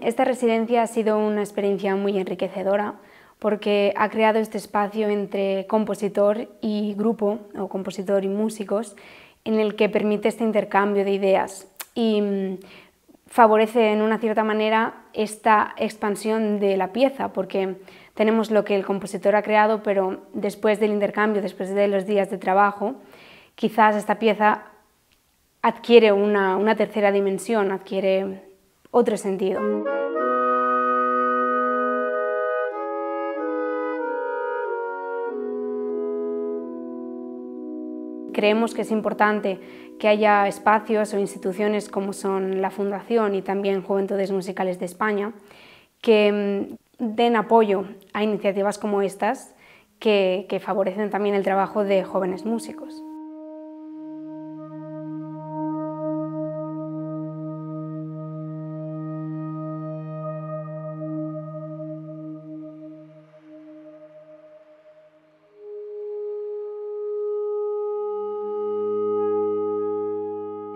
Esta residencia ha sido una experiencia muy enriquecedora porque ha creado este espacio entre compositor y grupo, o compositor y músicos, en el que permite este intercambio de ideas y mm, favorece en una cierta manera esta expansión de la pieza, porque tenemos lo que el compositor ha creado, pero después del intercambio, después de los días de trabajo, quizás esta pieza adquiere una, una tercera dimensión, adquiere otro sentido. Creemos que es importante que haya espacios o instituciones como son la Fundación y también Juventudes Musicales de España que mm, den apoyo a iniciativas como estas que, que favorecen también el trabajo de jóvenes músicos.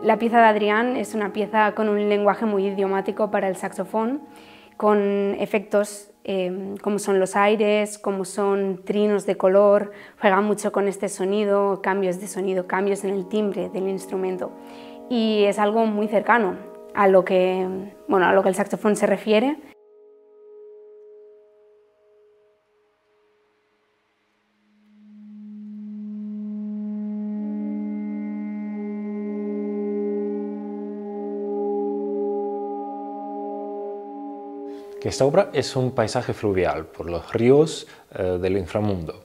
La pieza de Adrián es una pieza con un lenguaje muy idiomático para el saxofón, con efectos eh, como son los aires, como son trinos de color, juega mucho con este sonido, cambios de sonido, cambios en el timbre del instrumento. Y es algo muy cercano a lo que, bueno, a lo que el saxofón se refiere que esta obra es un paisaje fluvial por los ríos eh, del inframundo.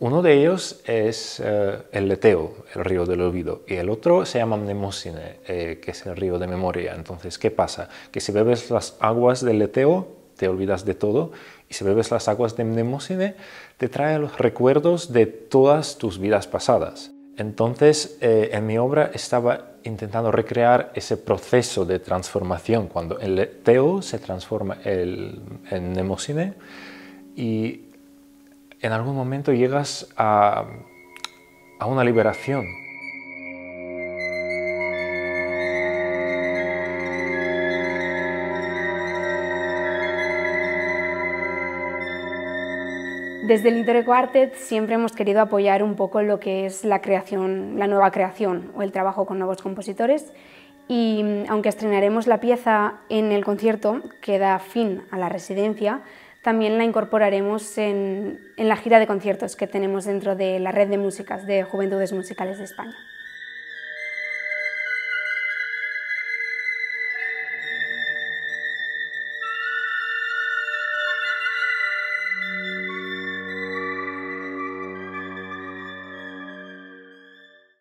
Uno de ellos es eh, el Leteo, el río del olvido, y el otro se llama Mnemosine, eh, que es el río de memoria. Entonces, ¿qué pasa? Que si bebes las aguas del Leteo, te olvidas de todo, y si bebes las aguas de Mnemosine, te trae los recuerdos de todas tus vidas pasadas. Entonces, en mi obra estaba intentando recrear ese proceso de transformación, cuando el teo se transforma en nemocine y en algún momento llegas a, a una liberación. Desde el Littore Quartet siempre hemos querido apoyar un poco lo que es la creación, la nueva creación o el trabajo con nuevos compositores y mm, aunque estrenaremos la pieza en el concierto que da fin a la residencia, también la incorporaremos en la gira de conciertos que tenemos dentro de la red de músicas de Juventudes Musicales de España.